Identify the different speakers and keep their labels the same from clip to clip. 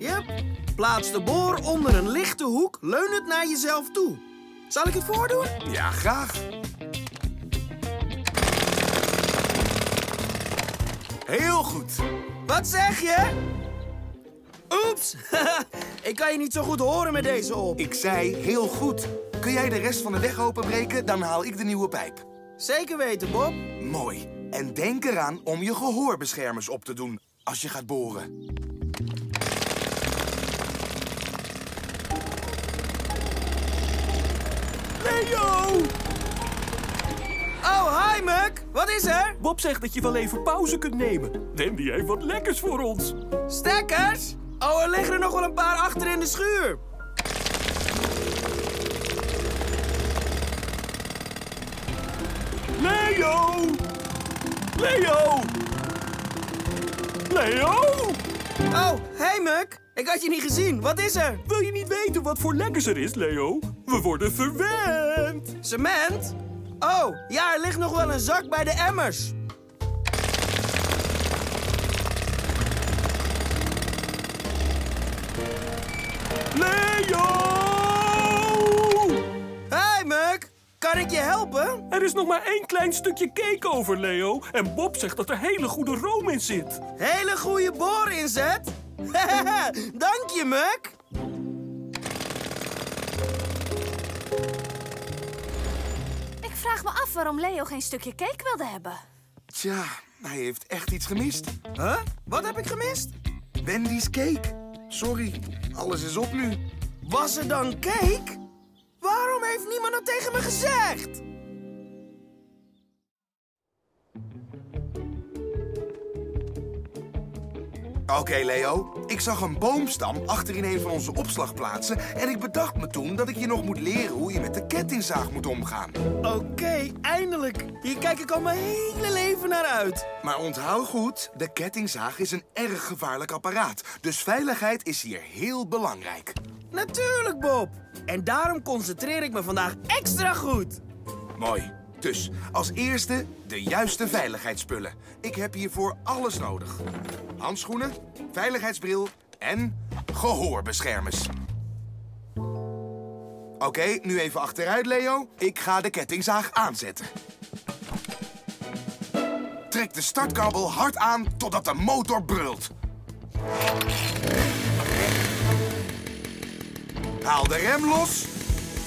Speaker 1: Yep. Plaats de boor onder een lichte hoek, leunend naar jezelf toe. Zal ik het voordoen?
Speaker 2: Ja, graag. Heel goed.
Speaker 1: Wat zeg je? Oeps. ik kan je niet zo goed horen met deze op.
Speaker 2: Ik zei heel goed. Kun jij de rest van de weg openbreken, dan haal ik de nieuwe pijp.
Speaker 1: Zeker weten, Bob.
Speaker 2: Mooi. En denk eraan om je gehoorbeschermers op te doen als je gaat boren.
Speaker 3: Leo!
Speaker 1: Oh, hi, Muk. Wat is er?
Speaker 3: Bob zegt dat je wel even pauze kunt nemen. Wendy heeft wat lekkers voor ons.
Speaker 1: Stekkers? Oh, er liggen er nog wel een paar achter in de schuur.
Speaker 3: Leo! Leo! Leo!
Speaker 1: Oh, hey, Muk. Ik had je niet gezien. Wat is er?
Speaker 3: Wil je niet weten wat voor lekkers er is, Leo? We worden verwend.
Speaker 1: Cement? Oh, ja, er ligt nog wel een zak bij de emmers.
Speaker 3: Leo!
Speaker 1: Hey, Muk. Kan ik je helpen?
Speaker 3: Er is nog maar één klein stukje cake over, Leo. En Bob zegt dat er hele goede room in zit.
Speaker 1: Hele goede boorinzet. Dank je, Muk.
Speaker 4: Ik vraag me af waarom Leo geen stukje cake wilde hebben.
Speaker 2: Tja, hij heeft echt iets gemist.
Speaker 1: Huh? Wat heb ik gemist?
Speaker 2: Wendy's cake. Sorry, alles is op nu.
Speaker 1: Was er dan cake? Waarom heeft niemand dat tegen me gezegd?
Speaker 2: Oké, Leo. Ik zag een boomstam achter in een van onze opslagplaatsen... en ik bedacht me toen dat ik je nog moet leren hoe je met de kettingzaag moet omgaan.
Speaker 1: Oké, eindelijk. Hier kijk ik al mijn hele leven naar uit.
Speaker 2: Maar onthoud goed, de kettingzaag is een erg gevaarlijk apparaat. Dus veiligheid is hier heel belangrijk.
Speaker 1: Natuurlijk, Bob. En daarom concentreer ik me vandaag extra goed.
Speaker 2: Mooi. Dus als eerste de juiste veiligheidsspullen. Ik heb hiervoor alles nodig. Handschoenen, veiligheidsbril en gehoorbeschermers. Oké, nu even achteruit, Leo. Ik ga de kettingzaag aanzetten. Trek de startkabel hard aan totdat de motor brult. Haal de rem los,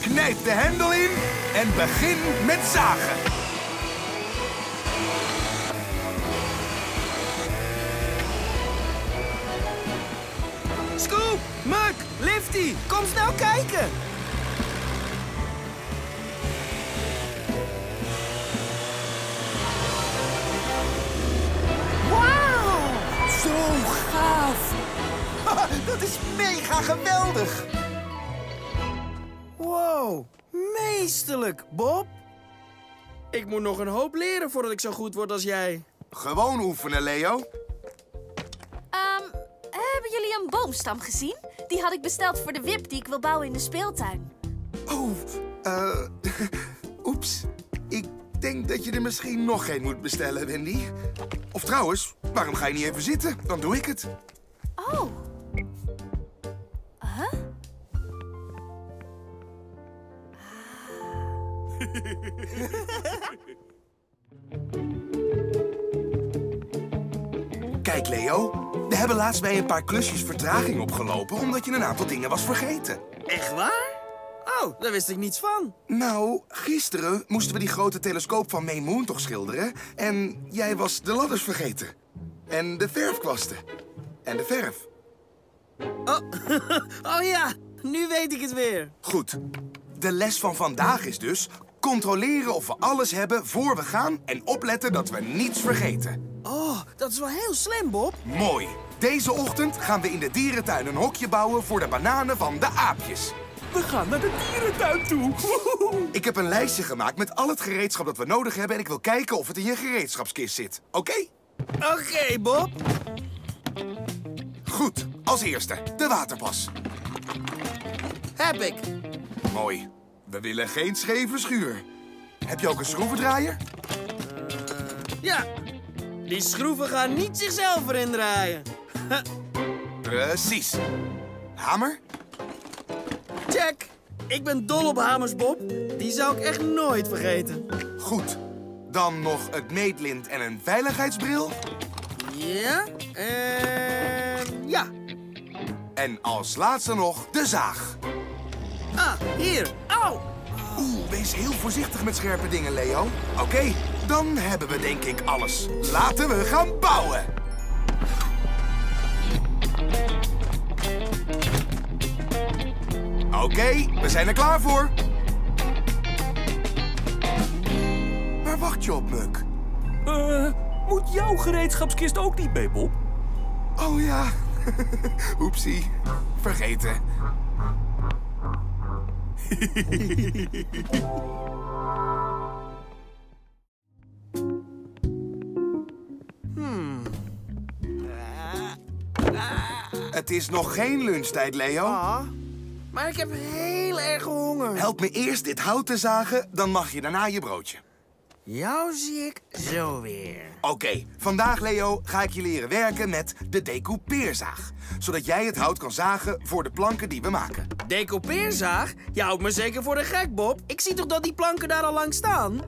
Speaker 2: knijp de hendel in en begin met zagen.
Speaker 1: Scoop, Muk, Lifty, kom snel kijken.
Speaker 4: Wauw!
Speaker 2: Zo gaaf! Dat is mega geweldig!
Speaker 1: Wow, meesterlijk, Bob. Ik moet nog een hoop leren voordat ik zo goed word als jij.
Speaker 2: Gewoon oefenen, Leo.
Speaker 4: Ehm, hebben jullie een boomstam gezien? Die had ik besteld voor de wip die ik wil bouwen in de speeltuin.
Speaker 2: Oh, eh... oeps. Ik denk dat je er misschien nog geen moet bestellen, Wendy. Of trouwens, waarom ga je niet even zitten? Dan doe ik het.
Speaker 4: Oh.
Speaker 2: Kijk, Leo. We hebben laatst bij een paar klusjes vertraging opgelopen... omdat je een aantal dingen was vergeten.
Speaker 1: Echt waar? Oh, daar wist ik niets van.
Speaker 2: Nou, gisteren moesten we die grote telescoop van May Moon toch schilderen... en jij was de ladders vergeten. En de verfkwasten. En de verf.
Speaker 1: Oh, oh ja, nu weet ik het weer.
Speaker 2: Goed. De les van vandaag is dus... controleren of we alles hebben voor we gaan... en opletten dat we niets vergeten.
Speaker 1: Oh, dat is wel heel slim, Bob.
Speaker 2: Mooi. Deze ochtend gaan we in de dierentuin een hokje bouwen... voor de bananen van de aapjes.
Speaker 3: We gaan naar de dierentuin toe.
Speaker 2: Ik heb een lijstje gemaakt met al het gereedschap dat we nodig hebben... en ik wil kijken of het in je gereedschapskist zit. Oké?
Speaker 1: Oké, Bob.
Speaker 2: Goed. Als eerste, de waterpas.
Speaker 1: Heb ik.
Speaker 2: Mooi. We willen geen scheve schuur. Heb je ook een schroevendraaier?
Speaker 1: Ja, die schroeven gaan niet zichzelf erin draaien.
Speaker 2: Precies. Hamer?
Speaker 1: Check. Ik ben dol op hamers, Bob. Die zou ik echt nooit vergeten.
Speaker 2: Goed. Dan nog het meetlint en een veiligheidsbril.
Speaker 1: Ja, en ja.
Speaker 2: En als laatste nog de zaag.
Speaker 1: Ah, hier.
Speaker 2: Oeh, wees heel voorzichtig met scherpe dingen, Leo. Oké, dan hebben we denk ik alles. Laten we gaan bouwen. Oké, we zijn er klaar voor. Waar wacht je op, Muk?
Speaker 3: Eh, moet jouw gereedschapskist ook niet mee, Bob?
Speaker 2: Oh ja, oepsie, vergeten. Het is nog geen lunchtijd, Leo.
Speaker 1: Ah, maar ik heb heel erg honger.
Speaker 2: Help me eerst dit hout te zagen, dan mag je daarna je broodje.
Speaker 1: Jou zie ik zo weer.
Speaker 2: Oké, vandaag, Leo, ga ik je leren werken met de decoupeerzaag. Zodat jij het hout kan zagen voor de planken die we maken.
Speaker 1: Decoupeerzaag? Je houdt me zeker voor de gek, Bob. Ik zie toch dat die planken daar al lang staan?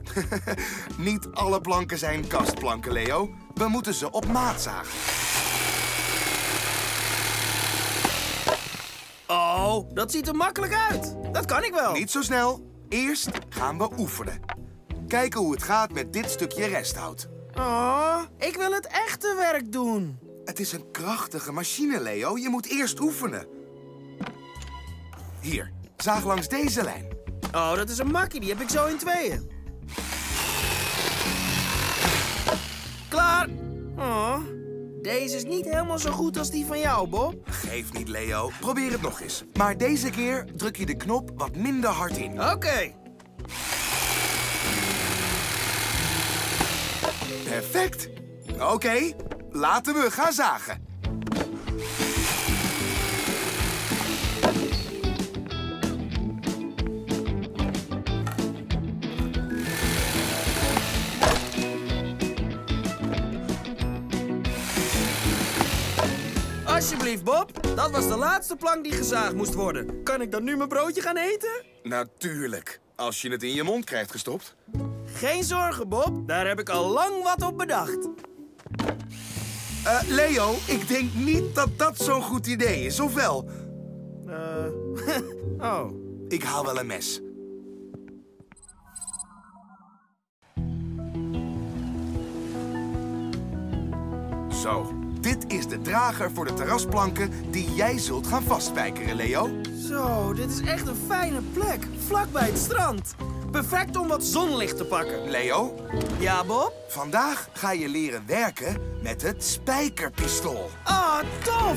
Speaker 2: Niet alle planken zijn kastplanken, Leo. We moeten ze op maat zagen.
Speaker 1: Oh, dat ziet er makkelijk uit. Dat kan ik wel.
Speaker 2: Niet zo snel. Eerst gaan we oefenen. Kijken hoe het gaat met dit stukje resthout.
Speaker 1: Oh, ik wil het echte werk doen.
Speaker 2: Het is een krachtige machine, Leo. Je moet eerst oefenen. Hier, zaag langs deze lijn.
Speaker 1: Oh, dat is een makkie. Die heb ik zo in tweeën. Klaar. Oh, deze is niet helemaal zo goed als die van jou, Bob.
Speaker 2: Geef niet, Leo. Probeer het nog eens. Maar deze keer druk je de knop wat minder hard in.
Speaker 1: Oké.
Speaker 2: Perfect. Oké, laten we gaan zagen.
Speaker 1: Alsjeblieft, Bob. Dat was de laatste plank die gezaagd moest worden. Kan ik dan nu mijn broodje gaan eten?
Speaker 2: Natuurlijk. Als je het in je mond krijgt gestopt.
Speaker 1: Geen zorgen, Bob. Daar heb ik al lang wat op bedacht.
Speaker 2: Eh, Leo, ik denk niet dat dat zo'n goed idee is, of wel?
Speaker 1: Eh, oh.
Speaker 2: Ik haal wel een mes. Zo, dit is de drager voor de terrasplanken die jij zult gaan vastspijkeren, Leo.
Speaker 1: Zo, dit is echt een fijne plek. Vlak bij het strand. Perfect om wat zonlicht te pakken.
Speaker 2: Leo,
Speaker 1: Ja, Bob?
Speaker 2: vandaag ga je leren werken met het spijkerpistool.
Speaker 1: Ah, tof!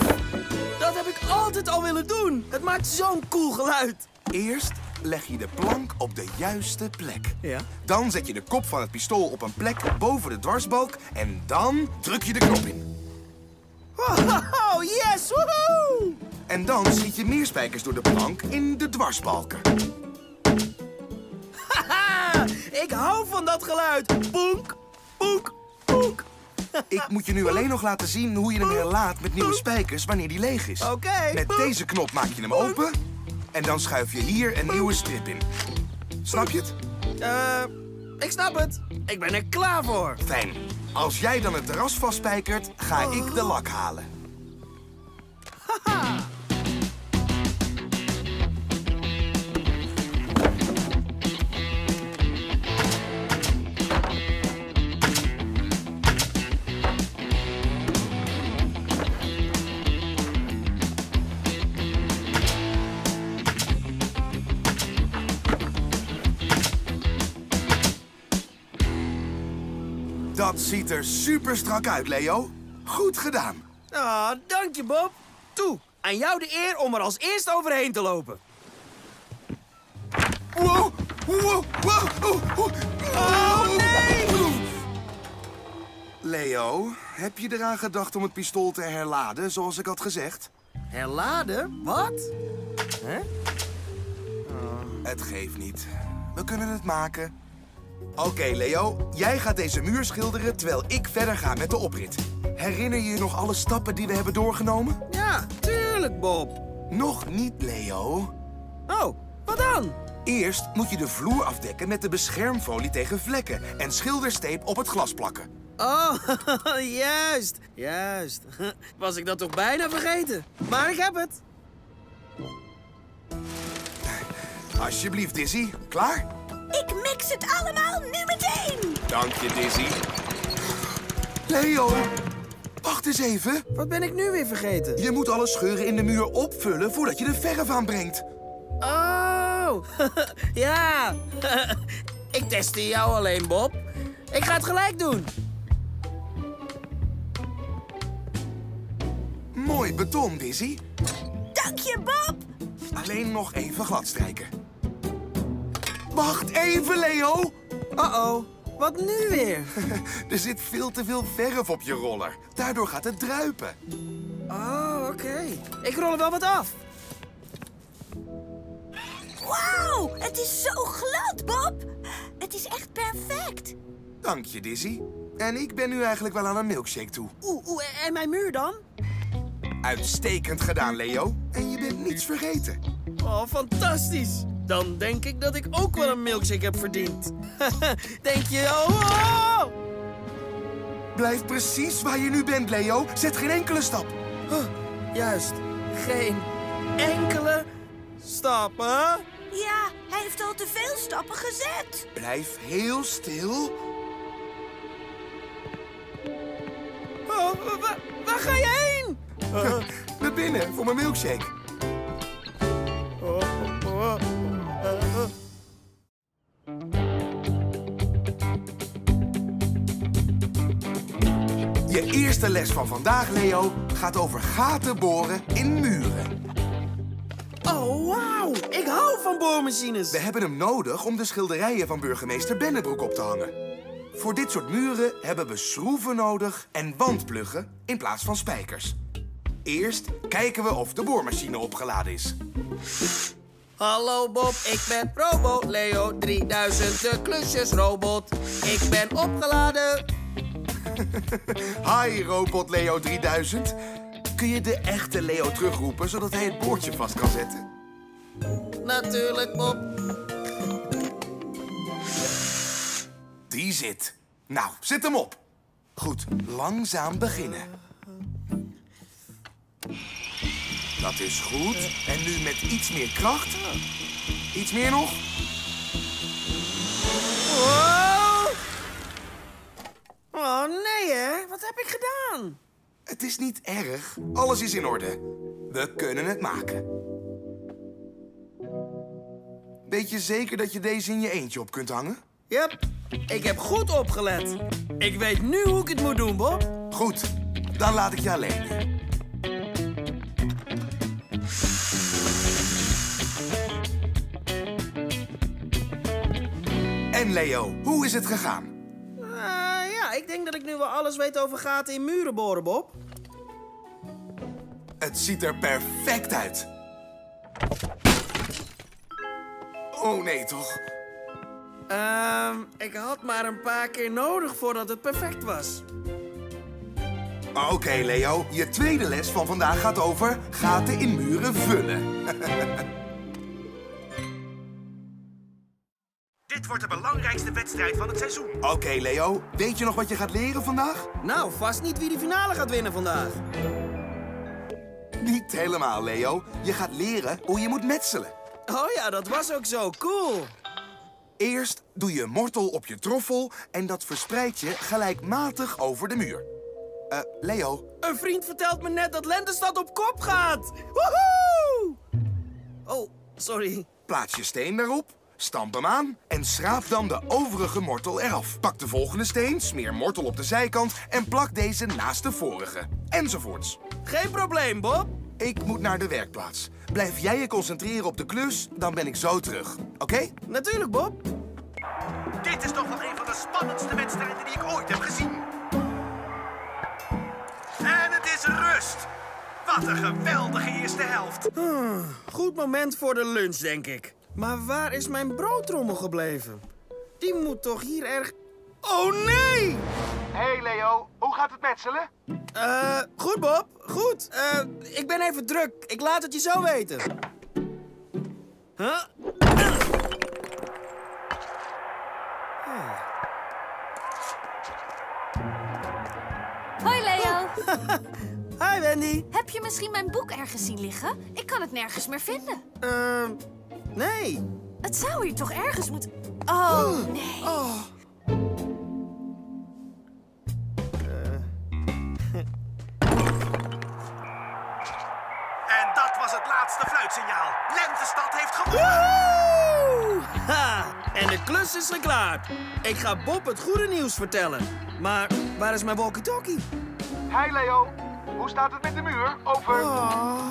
Speaker 1: Dat heb ik altijd al willen doen. Het maakt zo'n cool geluid.
Speaker 2: Eerst leg je de plank op de juiste plek.
Speaker 1: Ja.
Speaker 2: Dan zet je de kop van het pistool op een plek boven de dwarsbalk en dan druk je de knop in.
Speaker 1: Oh, yes! Woehoe!
Speaker 2: En dan schiet je meer spijkers door de plank in de dwarsbalken.
Speaker 1: Haha! Ik hou van dat geluid. Poenk, poenk, poenk.
Speaker 2: Ik moet je nu alleen nog laten zien hoe je hem weer laat met nieuwe spijkers wanneer die leeg is.
Speaker 1: Oké.
Speaker 2: Met deze knop maak je hem open en dan schuif je hier een nieuwe strip in. Snap je het?
Speaker 1: Eh, ik snap het. Ik ben er klaar voor.
Speaker 2: Fijn. Als jij dan het terras vastspijkert, ga ik de lak halen. Dat ziet er super strak uit, Leo. Goed gedaan.
Speaker 1: Ah, dank je, Bob. Toe, aan jou de eer om er als eerst overheen te lopen.
Speaker 2: Wow, wow, wow, oh, oh.
Speaker 1: Oh, nee!
Speaker 2: Leo, heb je eraan gedacht om het pistool te herladen, zoals ik had gezegd?
Speaker 1: Herladen? Wat? Hè?
Speaker 2: Het geeft niet. We kunnen het maken. Oké, Leo. Jij gaat deze muur schilderen terwijl ik verder ga met de oprit. Herinner je je nog alle stappen die we hebben doorgenomen?
Speaker 1: Ja, Ja, tuurlijk, Bob.
Speaker 2: Nog niet, Leo.
Speaker 1: Oh, wat dan?
Speaker 2: Eerst moet je de vloer afdekken met de beschermfolie tegen vlekken en schildersteep op het glas plakken.
Speaker 1: Oh, juist, juist. Was ik dat toch bijna vergeten? Maar ik heb het.
Speaker 2: Alsjeblieft, Dizzy. Klaar?
Speaker 4: Ik mix het allemaal nu meteen.
Speaker 2: Dank je, Dizzy. Leo, wacht eens even.
Speaker 1: Wat ben ik nu weer vergeten?
Speaker 2: Je moet alle scheuren in de muur opvullen voordat je de verf aanbrengt.
Speaker 1: Oh, ja. ik testte jou alleen, Bob. Ik ga het gelijk doen.
Speaker 2: Mooi beton, Dizzy.
Speaker 4: Dank je, Bob.
Speaker 2: Alleen nog even gladstrijken. Wacht even, Leo.
Speaker 1: Uh-oh, wat nu weer?
Speaker 2: Er zit veel te veel verf op je roller. Daardoor gaat het druipen.
Speaker 1: Oh, oké. Ik rol er wel wat af.
Speaker 4: Wauw, het is zo glad, Bob. Het is echt perfect.
Speaker 2: Dank je, Dizzy. En ik ben nu eigenlijk wel aan een milkshake toe.
Speaker 1: Oeh, oeh, en mijn muur dan?
Speaker 2: Uitstekend gedaan, Leo. En je bent niets vergeten.
Speaker 1: Oh, fantastisch. Dan denk ik dat ik ook wel een milkshake heb verdiend. denk je, oh, oh!
Speaker 2: Blijf precies waar je nu bent, Leo. Zet geen enkele stap.
Speaker 1: Huh, Juist, geen enkele stap, hè?
Speaker 4: Ja, hij heeft al te veel stappen gezet.
Speaker 2: Blijf heel stil.
Speaker 1: Oh, wa- wa- waar ga je heen?
Speaker 2: Naar binnen voor mijn milkshake. Je eerste les van vandaag, Leo, gaat over gaten boren in muren.
Speaker 1: Oh, wauw. Ik hou van boormachines.
Speaker 2: We hebben hem nodig om de schilderijen van burgemeester Bennebroek op te hangen. Voor dit soort muren hebben we schroeven nodig en wandpluggen in plaats van spijkers. Eerst kijken we of de boormachine opgeladen is.
Speaker 1: Hallo Bob, ik ben Robo Leo 3000, de klusjesrobot. Ik ben opgeladen.
Speaker 2: Hi, robot Leo 3000. Kun je de echte Leo terugroepen zodat hij het boordje vast kan zetten?
Speaker 1: Natuurlijk, Bob.
Speaker 2: Die zit. Nou, zet hem op. Goed, langzaam beginnen. Dat is goed. En nu met iets meer kracht. Iets meer nog.
Speaker 1: Oh! Oh, nee hè? Wat heb ik gedaan?
Speaker 2: Het is niet erg. Alles is in orde. We kunnen het maken. Weet je zeker dat je deze in je eentje op kunt hangen?
Speaker 1: Yep, ik heb goed opgelet. Ik weet nu hoe ik het moet doen, Bob.
Speaker 2: Goed, dan laat ik je alleen. En Leo, hoe is het gegaan?
Speaker 1: Ik denk dat ik nu wel alles weet over gaten in muren boren, Bob.
Speaker 2: Het ziet er perfect uit. Oh nee, toch?
Speaker 1: Ehm, ik had maar een paar keer nodig voordat het perfect was.
Speaker 2: Oké, Leo. Je tweede les van vandaag gaat over gaten in muren vullen.
Speaker 5: Dit wordt de belangrijkste wedstrijd van het seizoen.
Speaker 2: Oké, Leo. Weet je nog wat je gaat leren vandaag?
Speaker 1: Nou, vast niet wie de finale gaat winnen vandaag.
Speaker 2: Niet helemaal, Leo. Je gaat leren hoe je moet metselen.
Speaker 1: Oh ja, dat was ook zo cool.
Speaker 2: Eerst doe je mortel op je troffel en dat verspreid je gelijkmatig over de muur. Eh, Leo,
Speaker 1: Een vriend vertelt me net dat Lentestad op kop gaat. Woehoe! Oh, sorry.
Speaker 2: plaats je steen daarop, stamp hem aan en schraap dan de overige mortel eraf. Pak de volgende steen, smeer mortel op de zijkant en plak deze naast de vorige. Enzovoorts.
Speaker 1: Geen probleem, Bob.
Speaker 2: Ik moet naar de werkplaats. Blijf jij je concentreren op de klus, dan ben ik zo terug. Oké?
Speaker 1: Natuurlijk, Bob.
Speaker 5: Dit is toch wel een van de spannendste wedstrijden die ik ooit heb gezien. En het is rust. Wat een geweldige eerste helft.
Speaker 1: Goed moment voor de lunch, denk ik. Maar waar is mijn broodtrommel gebleven? Die moet toch hier erg... Oh, nee!
Speaker 2: Hey Leo, hoe gaat het metselen?
Speaker 1: Eh, goed, Bob. Goed. Eh, ik ben even druk. Ik laat het je zo weten. Huh?
Speaker 4: Hoi Leo.
Speaker 1: Hi, Wendy.
Speaker 4: Heb je misschien mijn boek ergens zien liggen? Ik kan het nergens meer vinden.
Speaker 1: Ehm, nee.
Speaker 4: Het zou hier toch ergens moeten... Oh, nee.
Speaker 5: En dat was het laatste fluitsignaal. Lentestad heeft gewonnen.
Speaker 1: Woehoe! Ha! En de klus is geklaard. Ik ga Bob het goede nieuws vertellen. Maar waar is mijn walkie-talkie?
Speaker 2: Hi Leo, hoe staat het met de muur? Over.
Speaker 1: Oh.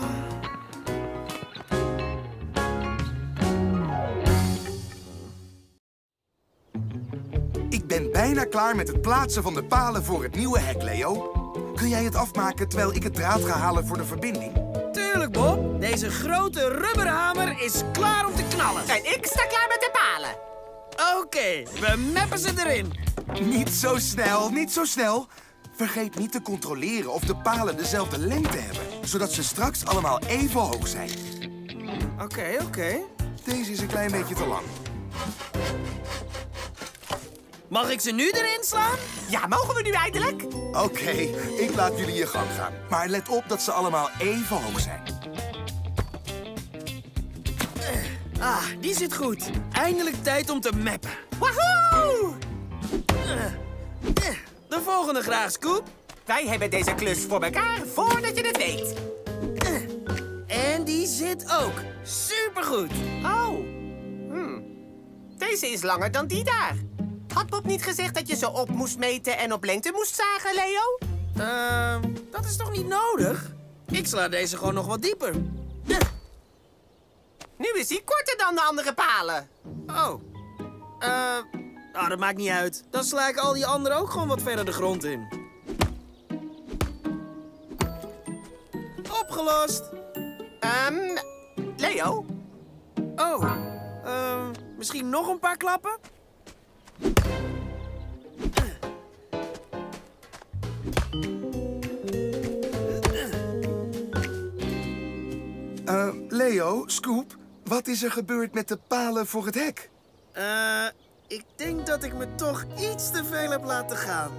Speaker 2: Ben bijna klaar met het plaatsen van de palen voor het nieuwe hek, Leo. Kun jij het afmaken terwijl ik het draad ga halen voor de verbinding?
Speaker 1: Tuurlijk, Bob. Deze grote rubberhamer is klaar om te knallen.
Speaker 6: En ik sta klaar met de palen.
Speaker 1: Oké, we mappen ze erin.
Speaker 2: Niet zo snel, niet zo snel. Vergeet niet te controleren of de palen dezelfde lengte hebben, zodat ze straks allemaal even hoog zijn.
Speaker 1: Oké, oké.
Speaker 2: Deze is een klein beetje te lang.
Speaker 1: Mag ik ze nu erin slaan?
Speaker 6: Ja, mogen we nu eindelijk?
Speaker 2: Oké, ik laat jullie je gang gaan. Maar let op dat ze allemaal even hoog zijn.
Speaker 1: Ah, die zit goed. Eindelijk tijd om te mappen.
Speaker 6: Wahoo!
Speaker 1: De volgende graag, Scoop.
Speaker 6: Wij hebben deze klus voor elkaar voordat je het weet.
Speaker 1: En die zit ook. Supergoed.
Speaker 6: Oh. Hmm. Deze is langer dan die daar. Had Bob niet gezegd dat je ze op moest meten en op lengte moest zagen, Leo?
Speaker 1: Ehm, dat is toch niet nodig? Ik sla deze gewoon nog wat dieper.
Speaker 6: Nu is hij korter dan de andere palen.
Speaker 1: Oh. Eh, nou, dat maakt niet uit. Dan sla ik al die anderen ook gewoon wat verder de grond in. Opgelost.
Speaker 6: Ehm, Leo?
Speaker 1: Oh. Ehm, misschien nog een paar klappen?
Speaker 2: Eh, Leo, Scoop, wat is er gebeurd met de palen voor het hek?
Speaker 1: Eh, ik denk dat ik me toch iets te veel heb laten gaan.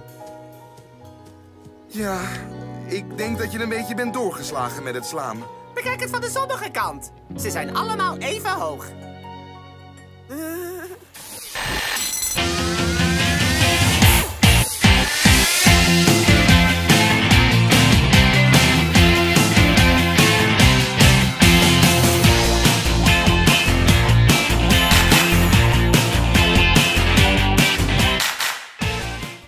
Speaker 2: Ja, ik denk dat je een beetje bent doorgeslagen met het slaan.
Speaker 6: Bekijk het van de zonnige kant. Ze zijn allemaal even hoog.
Speaker 1: Eh,